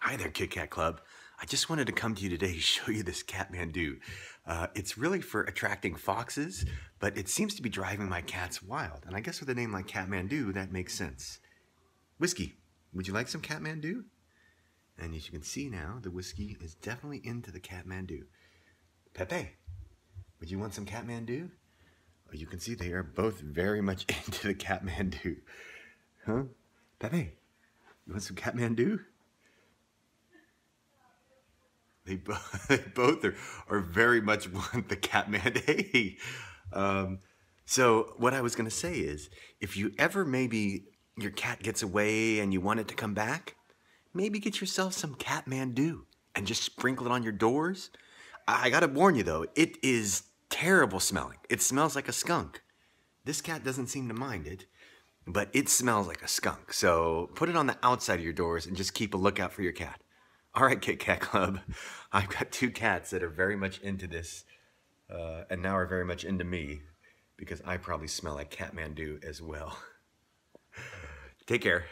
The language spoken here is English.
Hi there, Kit Kat Club. I just wanted to come to you today to show you this Cat-Man-Do. Uh, it's really for attracting foxes, but it seems to be driving my cats wild. And I guess with a name like Cat-Man-Do, that makes sense. Whiskey, would you like some Cat-Man-Do? And as you can see now, the whiskey is definitely into the Cat-Man-Do. Pepe, would you want some Cat-Man-Do? Oh, you can see they are both very much into the Cat-Man-Do. Huh? Pepe, you want some Cat-Man-Do? They, bo- they both are, are very much want the Catman. Hey, um, so what I was going to say is, if you ever maybe your cat gets away and you want it to come back, maybe get yourself some cat Cat-Man-Do and just sprinkle it on your doors. I, I got to warn you though, it is terrible smelling. It smells like a skunk. This cat doesn't seem to mind it, but it smells like a skunk. So put it on the outside of your doors and just keep a lookout for your cat. All right, Kit Kat Club. I've got two cats that are very much into this, uh, and now are very much into me because I probably smell like Cat-Man-Do as well. Take care.